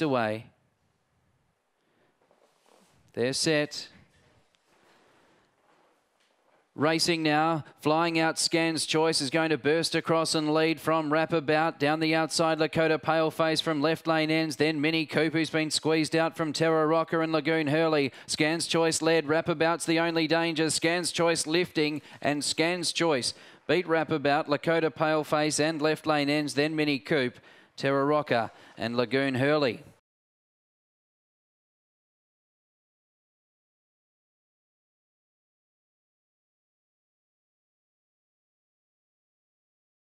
away. They're set. Racing now, flying out Scans Choice is going to burst across and lead from Wrapabout. Down the outside, Lakota Paleface from left lane ends. Then Mini Coop, who's been squeezed out from Terra Rocker and Lagoon Hurley. Scans Choice led. Wrapabout's the only danger. Scans Choice lifting and Scans Choice beat Wrapabout, Lakota Paleface and left lane ends. Then Mini Coop, Terra Rocker and Lagoon Hurley.